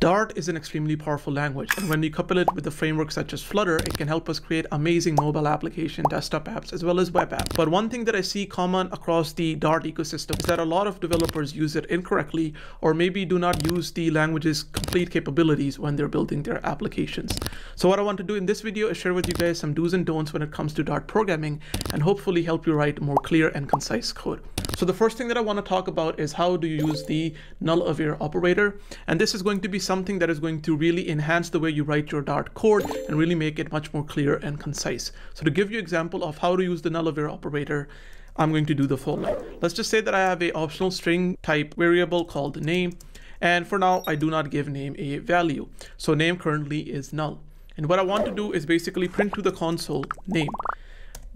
Dart is an extremely powerful language, and when we couple it with a framework such as Flutter, it can help us create amazing mobile application, desktop apps, as well as web apps. But one thing that I see common across the Dart ecosystem is that a lot of developers use it incorrectly, or maybe do not use the language's complete capabilities when they're building their applications. So what I want to do in this video is share with you guys some do's and don'ts when it comes to Dart programming, and hopefully help you write more clear and concise code. So the first thing that I want to talk about is how do you use the null aware operator, and this is going to be something that is going to really enhance the way you write your Dart code and really make it much more clear and concise. So to give you example of how to use the null aware operator, I'm going to do the following. Let's just say that I have a optional string type variable called name. And for now, I do not give name a value. So name currently is null. And what I want to do is basically print to the console name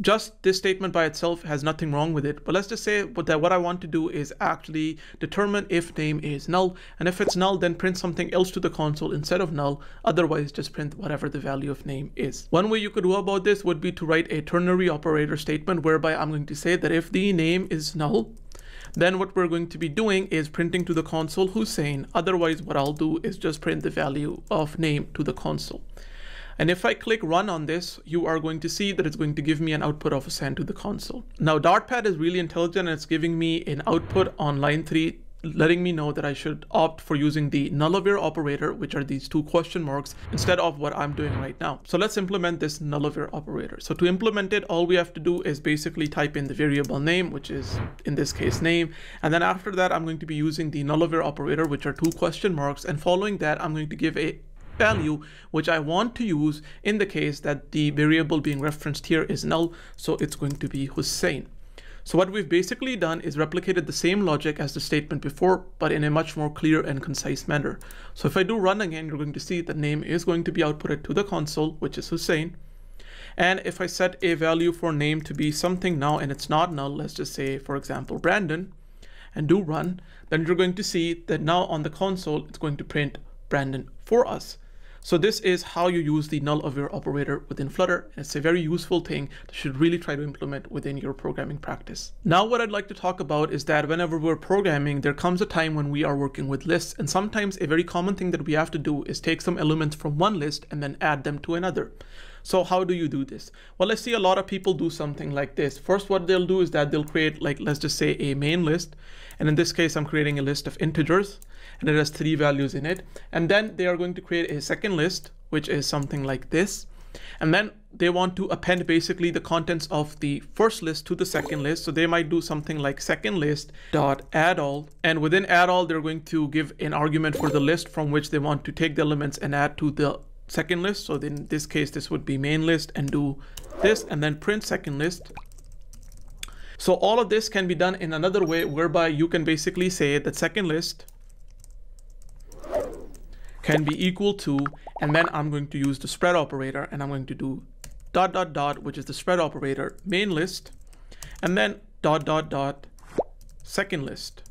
just this statement by itself has nothing wrong with it. But let's just say that what I want to do is actually determine if name is null. And if it's null, then print something else to the console instead of null. Otherwise, just print whatever the value of name is. One way you could go about this would be to write a ternary operator statement whereby I'm going to say that if the name is null, then what we're going to be doing is printing to the console Hussain. Otherwise, what I'll do is just print the value of name to the console. And if I click run on this, you are going to see that it's going to give me an output of Hussain to the console. Now DartPad is really intelligent and it's giving me an output on line three letting me know that I should opt for using the nullaware operator, which are these two question marks, instead of what I'm doing right now. So let's implement this nullaware operator. So to implement it, all we have to do is basically type in the variable name, which is in this case name. And then after that, I'm going to be using the nullaware operator, which are two question marks. And following that, I'm going to give a value which I want to use in the case that the variable being referenced here is null so it's going to be Hussain. So what we've basically done is replicated the same logic as the statement before but in a much more clear and concise manner. So if I do run again you're going to see the name is going to be outputted to the console which is Hussain and if I set a value for name to be something now and it's not null let's just say for example Brandon and do run then you're going to see that now on the console it's going to print Brandon for us. So this is how you use the null aware operator within Flutter. It's a very useful thing that you should really try to implement within your programming practice. Now what I'd like to talk about is that whenever we're programming, there comes a time when we are working with lists. And sometimes a very common thing that we have to do is take some elements from one list and then add them to another. So how do you do this? Well, I see a lot of people do something like this. First, what they'll do is that they'll create like, let's just say a main list. And in this case, I'm creating a list of integers and it has three values in it. And then they are going to create a second list, which is something like this. And then they want to append basically the contents of the first list to the second list. So they might do something like second list dot add all. And within add all, they're going to give an argument for the list from which they want to take the elements and add to the second list. So in this case, this would be main list and do this and then print second list. So all of this can be done in another way whereby you can basically say that second list can be equal to, and then I'm going to use the spread operator and I'm going to do dot dot dot, which is the spread operator main list, and then dot dot dot second list.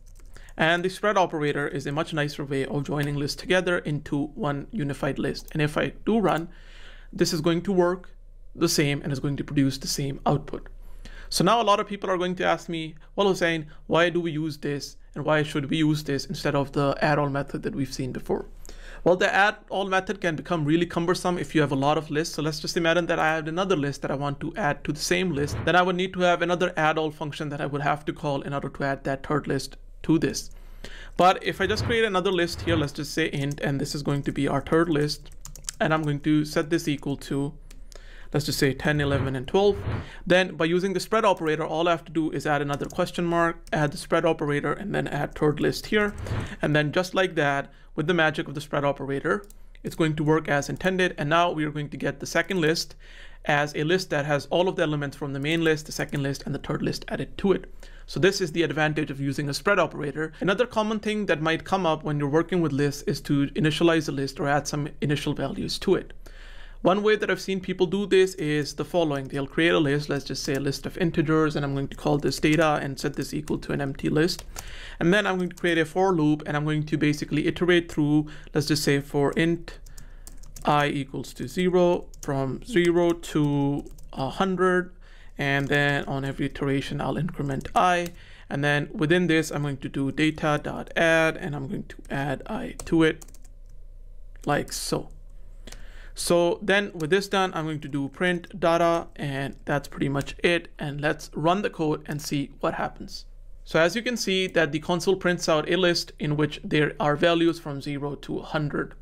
And the spread operator is a much nicer way of joining lists together into one unified list. And if I do run, this is going to work the same and is going to produce the same output. So now a lot of people are going to ask me, well, Hussain, why do we use this? And why should we use this instead of the add all method that we've seen before? Well, the add all method can become really cumbersome if you have a lot of lists. So let's just imagine that I have another list that I want to add to the same list. Then I would need to have another add all function that I would have to call in order to add that third list to this. But if I just create another list here, let's just say int, and this is going to be our third list. And I'm going to set this equal to let's just say 10, 11, and 12. Then by using the spread operator, all I have to do is add another question mark, add the spread operator, and then add third list here. And then just like that, with the magic of the spread operator, it's going to work as intended. And now we are going to get the second list as a list that has all of the elements from the main list, the second list, and the third list added to it. So this is the advantage of using a spread operator. Another common thing that might come up when you're working with lists is to initialize a list or add some initial values to it. One way that I've seen people do this is the following. They'll create a list, let's just say a list of integers, and I'm going to call this data and set this equal to an empty list. And then I'm going to create a for loop, and I'm going to basically iterate through, let's just say for int i equals to 0, from 0 to 100, and then on every iteration I'll increment i. And then within this, I'm going to do data.add, and I'm going to add i to it like so. So then with this done, I'm going to do print data and that's pretty much it. And let's run the code and see what happens. So as you can see that the console prints out a list in which there are values from 0 to 100.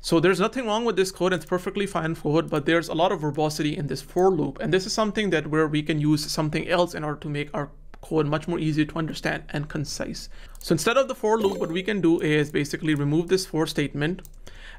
So there's nothing wrong with this code. It's perfectly fine code, but there's a lot of verbosity in this for loop. And this is something that where we can use something else in order to make our code much more easier to understand and concise. So instead of the for loop, what we can do is basically remove this for statement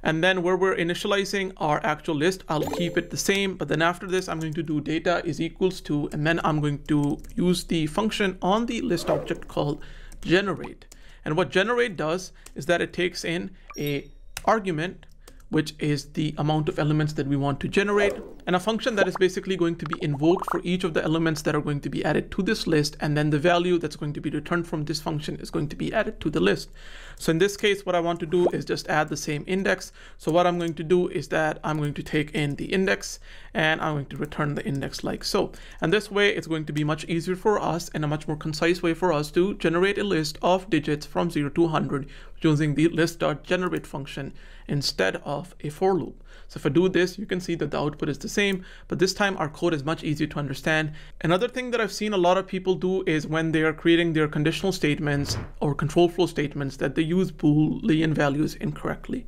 and then where we're initializing our actual list, I'll keep it the same. But then after this, I'm going to do data is equals to, and then I'm going to use the function on the list object called generate. And what generate does is that it takes in a argument which is the amount of elements that we want to generate, and a function that is basically going to be invoked for each of the elements that are going to be added to this list, and then the value that's going to be returned from this function is going to be added to the list. So in this case, what I want to do is just add the same index. So what I'm going to do is that I'm going to take in the index, and I'm going to return the index like so. And this way, it's going to be much easier for us and a much more concise way for us to generate a list of digits from 0 to 100 using the list.generate function instead of a for loop. So if I do this, you can see that the output is the same, but this time our code is much easier to understand. Another thing that I've seen a lot of people do is when they are creating their conditional statements or control flow statements that they use Boolean values incorrectly.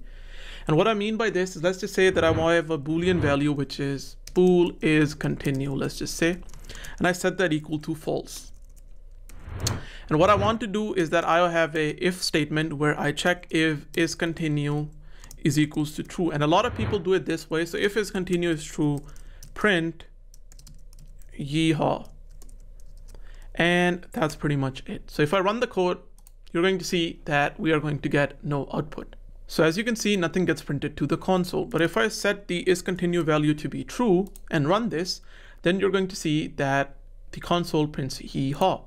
And what I mean by this is let's just say that I have a Boolean value, which is bool is continue, let's just say, and I set that equal to false. And what I want to do is that I have a if statement where I check if is continue is equals to true. And a lot of people do it this way. So if is continue is true, print yeehaw. And that's pretty much it. So if I run the code, you're going to see that we are going to get no output. So as you can see, nothing gets printed to the console. But if I set the is continue value to be true and run this, then you're going to see that the console prints yeehaw.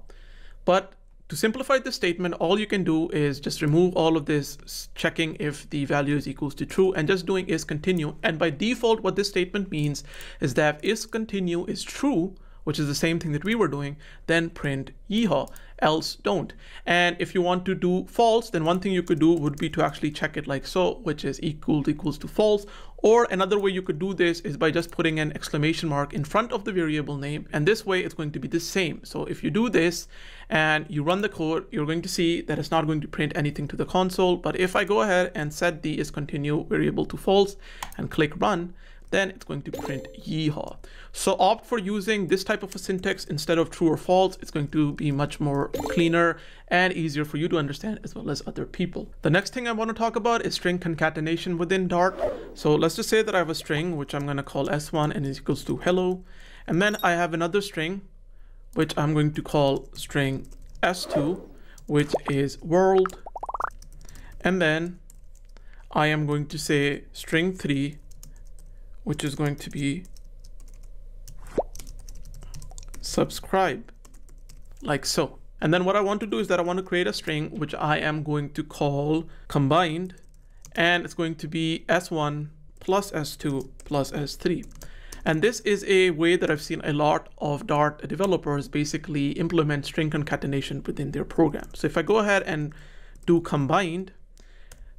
But to simplify the statement, all you can do is just remove all of this checking if the value is equals to true and just doing is continue. And by default, what this statement means is that if is continue is true, which is the same thing that we were doing, then print yeehaw, else don't. And if you want to do false, then one thing you could do would be to actually check it like so, which is equal to equals to false. Or another way you could do this is by just putting an exclamation mark in front of the variable name. And this way it's going to be the same. So if you do this and you run the code, you're going to see that it's not going to print anything to the console. But if I go ahead and set the is continue variable to false and click run, then it's going to print yeehaw. So opt for using this type of a syntax instead of true or false. It's going to be much more cleaner and easier for you to understand as well as other people. The next thing I want to talk about is string concatenation within Dart. So let's just say that I have a string, which I'm going to call s1 and is equals to hello. And then I have another string, which I'm going to call string s2, which is world. And then I am going to say string 3 which is going to be subscribe like so. And then what I want to do is that I want to create a string which I am going to call combined and it's going to be s1 plus s2 plus s3. And this is a way that I've seen a lot of Dart developers basically implement string concatenation within their program. So if I go ahead and do combined,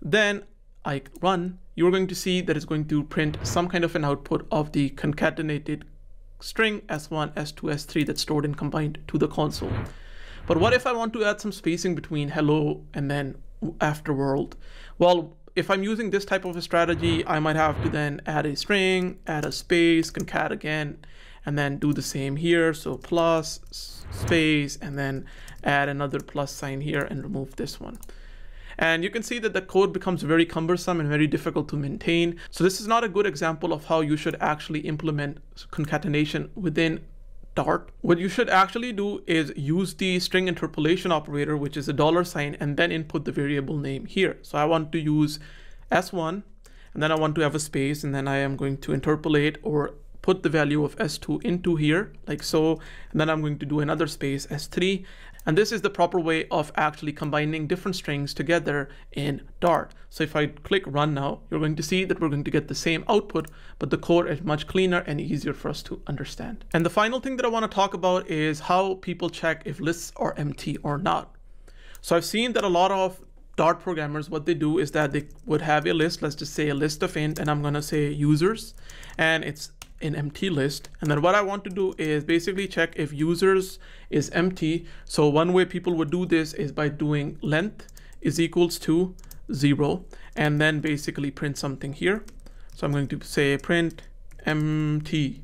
then I run, you're going to see that it's going to print some kind of an output of the concatenated string s1, s2, s3 that's stored and combined to the console. But what if I want to add some spacing between hello and then after world? Well, if I'm using this type of a strategy, I might have to then add a string, add a space, concat again, and then do the same here. So plus space, and then add another plus sign here and remove this one. And you can see that the code becomes very cumbersome and very difficult to maintain. So this is not a good example of how you should actually implement concatenation within Dart. What you should actually do is use the string interpolation operator, which is a dollar sign, and then input the variable name here. So I want to use S1, and then I want to have a space, and then I am going to interpolate or put the value of S2 into here, like so, and then I'm going to do another space S3, and this is the proper way of actually combining different strings together in Dart. So if I click run now, you're going to see that we're going to get the same output, but the code is much cleaner and easier for us to understand. And the final thing that I want to talk about is how people check if lists are empty or not. So I've seen that a lot of Dart programmers, what they do is that they would have a list, let's just say a list of int, and I'm gonna say users, and it's an empty list. And then what I want to do is basically check if users is empty. So one way people would do this is by doing length is equals to zero, and then basically print something here. So I'm going to say print empty,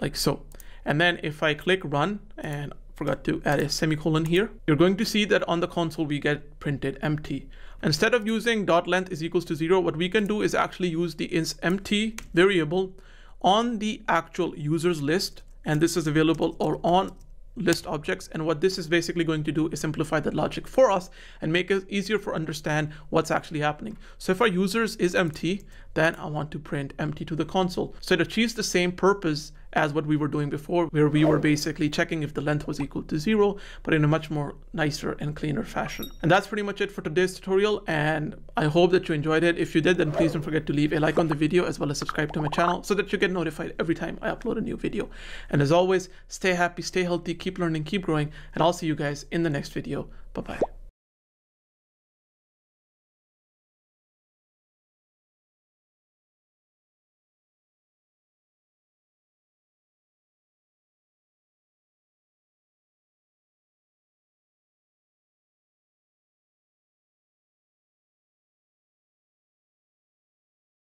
like so. And then if I click run and forgot to add a semicolon here, you're going to see that on the console we get printed empty. Instead of using dot length is equals to zero, what we can do is actually use the is empty variable on the actual users list. And this is available or on list objects. And what this is basically going to do is simplify the logic for us and make it easier for understand what's actually happening. So if our users is empty, then I want to print empty to the console. So it achieves the same purpose as what we were doing before, where we were basically checking if the length was equal to zero, but in a much more nicer and cleaner fashion. And that's pretty much it for today's tutorial. And I hope that you enjoyed it. If you did, then please don't forget to leave a like on the video as well as subscribe to my channel so that you get notified every time I upload a new video. And as always, stay happy, stay healthy, keep learning, keep growing, and I'll see you guys in the next video. Bye-bye.